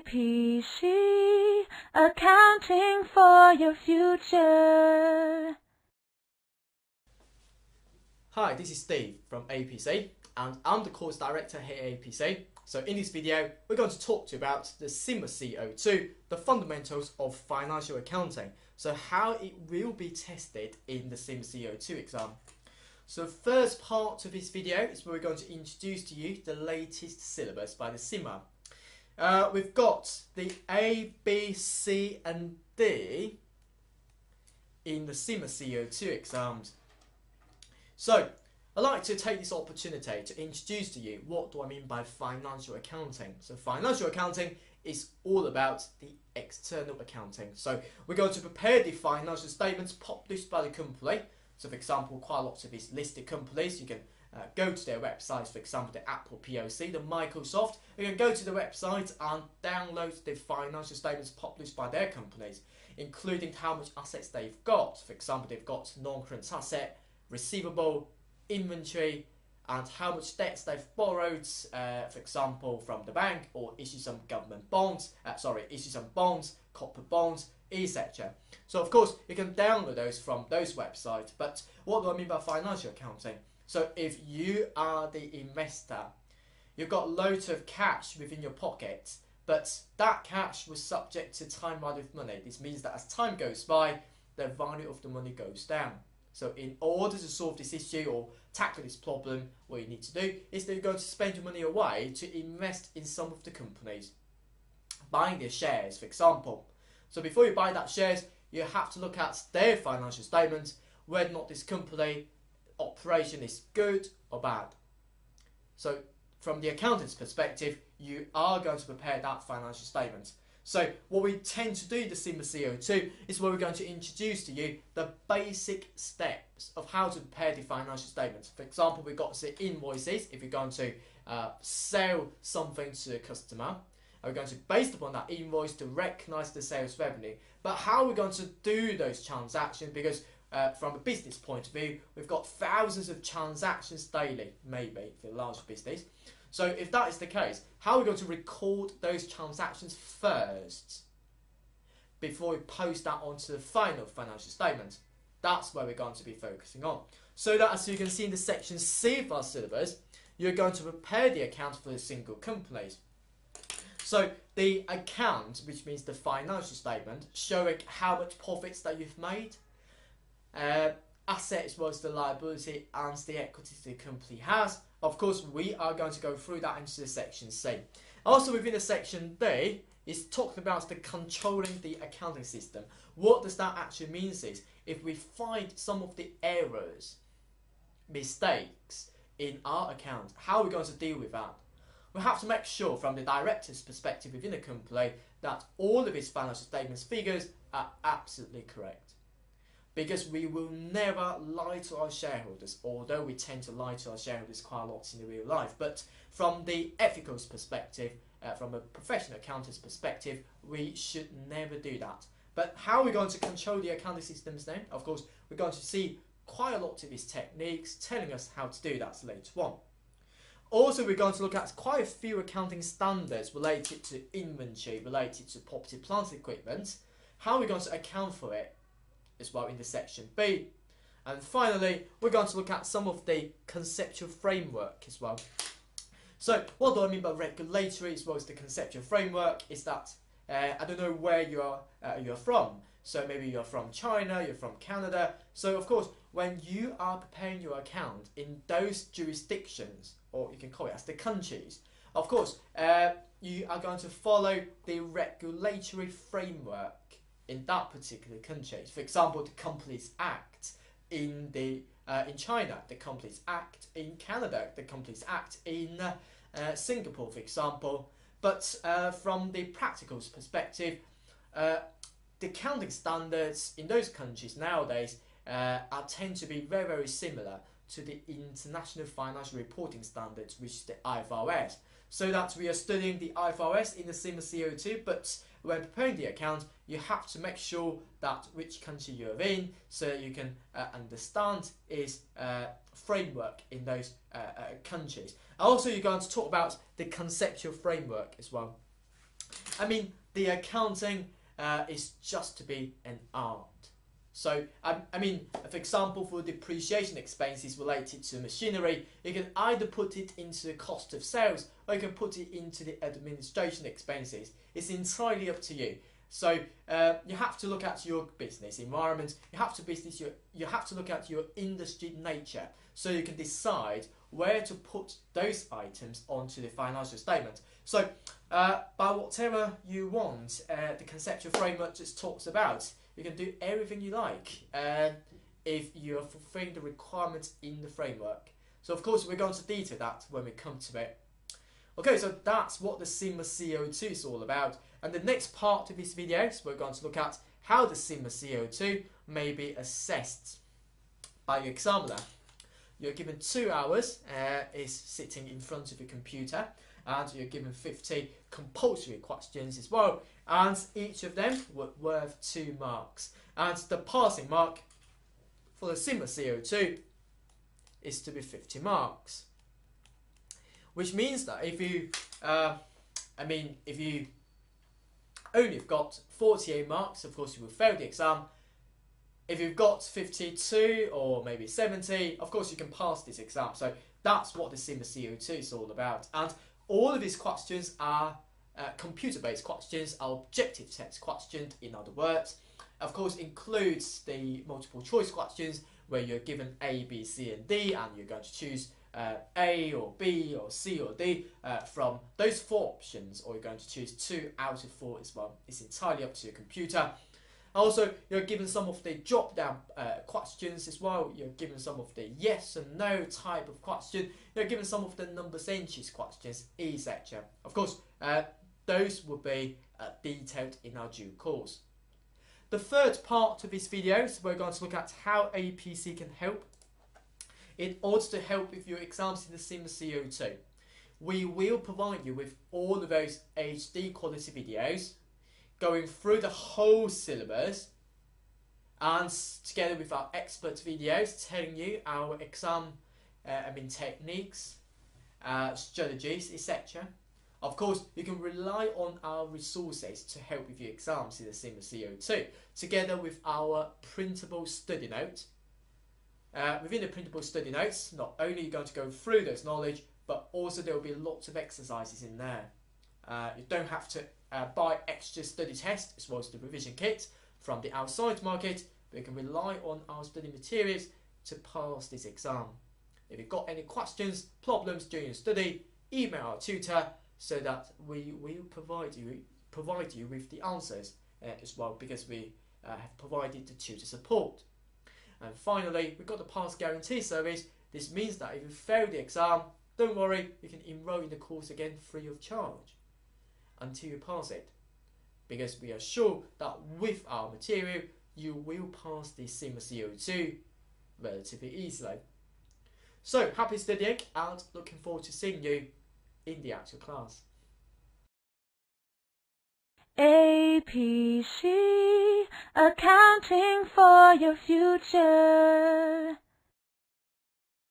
APC, accounting for your future. Hi, this is Steve from APC and I'm the course director here at APC. So in this video, we're going to talk to you about the CIMA C02, the fundamentals of financial accounting. So how it will be tested in the CIMA C02 exam. So first part of this video is where we're going to introduce to you the latest syllabus by the CIMA. Uh, we've got the A, B, C and D in the CIMA C02 exams. So, I'd like to take this opportunity to introduce to you what do I mean by financial accounting. So financial accounting is all about the external accounting. So we're going to prepare the financial statements published by the company. So for example, quite a lot of these listed companies, you can uh, go to their websites, for example, the Apple POC, the Microsoft. You can go to the website and download the financial statements published by their companies, including how much assets they've got. For example, they've got non-current asset, receivable, inventory, and how much debts they've borrowed, uh, for example, from the bank, or issue some government bonds, uh, sorry, issue some bonds, corporate bonds, etc. So of course, you can download those from those websites, but what do I mean by financial accounting? So if you are the investor, you've got loads of cash within your pocket, but that cash was subject to time value of money. This means that as time goes by, the value of the money goes down. So in order to solve this issue or tackle this problem, what you need to do is that you're going to spend your money away to invest in some of the companies. Buying their shares, for example. So before you buy that shares, you have to look at their financial statements, whether or not this company operation is good or bad. So from the accountant's perspective, you are going to prepare that financial statement. So what we tend to do the CIMA C02 is where we're going to introduce to you the basic steps of how to prepare the financial statements. For example, we've got the invoices if you're going to uh, sell something to a customer. We're going to, based upon that invoice, to recognize the sales revenue. But how are we going to do those transactions? Because uh, from a business point of view, we've got thousands of transactions daily, maybe for a large business. So if that is the case, how are we going to record those transactions first before we post that onto the final financial statement? That's where we're going to be focusing on. So that as you can see in the section C of our syllabus, you're going to prepare the account for the single companies. So the account, which means the financial statement, showing how much profits that you've made, uh, assets was the liability and the equity the company has. Of course, we are going to go through that into the section C. Also within the section D, is talked about the controlling the accounting system. What does that actually mean is, if we find some of the errors, mistakes in our account, how are we going to deal with that? We have to make sure from the director's perspective within the company that all of his financial statements figures are absolutely correct because we will never lie to our shareholders, although we tend to lie to our shareholders quite a lot in the real life. But from the ethical perspective, uh, from a professional accountant's perspective, we should never do that. But how are we going to control the accounting systems then? Of course, we're going to see quite a lot of these techniques telling us how to do that later on. Also, we're going to look at quite a few accounting standards related to inventory, related to property, plant equipment. How are we going to account for it as well in the section B. And finally, we're going to look at some of the conceptual framework as well. So what do I mean by regulatory as well as the conceptual framework is that uh, I don't know where you are uh, you're from. So maybe you're from China, you're from Canada. So of course, when you are preparing your account in those jurisdictions, or you can call it as the countries, of course, uh, you are going to follow the regulatory framework in that particular country. For example, the Companies Act in the uh, in China, the Companies Act in Canada, the Companies Act in uh, Singapore, for example. But uh, from the practical perspective, uh, the accounting standards in those countries nowadays uh, are tend to be very very similar to the international financial reporting standards, which is the IFRS. So that we are studying the IFRS in the CIMA C02, but when preparing the account, you have to make sure that which country you're in so you can uh, understand is uh, framework in those uh, uh, countries. Also, you're going to talk about the conceptual framework as well. I mean, the accounting uh, is just to be an art. So, um, I mean, for example, for depreciation expenses related to machinery, you can either put it into the cost of sales or you can put it into the administration expenses. It's entirely up to you. So uh, you have to look at your business environment. You have to business your, you have to look at your industry nature, so you can decide where to put those items onto the financial statement. So uh, by whatever you want, uh, the conceptual framework just talks about. You can do everything you like uh, if you are fulfilling the requirements in the framework. So of course we're going to detail that when we come to it. Okay, so that's what the CIMA C02 is all about. And the next part of this video is we're going to look at how the CIMA C02 may be assessed by your examiner. You're given two hours, uh, is sitting in front of a computer, and you're given 50 compulsory questions as well, and each of them were worth two marks. And the passing mark for the CIMA C02 is to be 50 marks. Which means that if you, uh, I mean, if you only have got 48 marks, of course you will fail the exam. If you've got 52 or maybe 70, of course you can pass this exam. So that's what the CIMA C02 is all about. And all of these questions are uh, computer-based questions, are objective test questions, in other words. Of course, includes the multiple choice questions where you're given A, B, C, and D, and you're going to choose uh, A or B or C or D uh, from those four options, or you're going to choose two out of four as well. It's entirely up to your computer. Also, you're given some of the drop-down uh, questions as well. You're given some of the yes and no type of question. You're given some of the numbers inches questions, etc. Of course, uh, those will be uh, detailed in our due course. The third part of this video is we're going to look at how APC can help in order to help with your exams in the CIMA C02. We will provide you with all of those HD quality videos going through the whole syllabus and together with our expert videos telling you our exam uh, I mean techniques, uh, strategies, etc. Of course, you can rely on our resources to help with your exams in the CIMA C02, together with our printable study note. Uh, within the printable study notes, not only are you going to go through those knowledge, but also there will be lots of exercises in there. Uh, you don't have to uh, buy extra study tests as well as the revision kit from the outside market, you can rely on our study materials to pass this exam. If you've got any questions, problems during your study, email our tutor so that we will provide you provide you with the answers uh, as well because we uh, have provided the tutor support. And finally, we've got the pass guarantee service. This means that if you fail the exam, don't worry, you can enroll in the course again free of charge until you pass it. Because we are sure that with our material, you will pass the CIMA C02 relatively easily. So, happy studying and looking forward to seeing you in the actual class. APC, accounting for your future.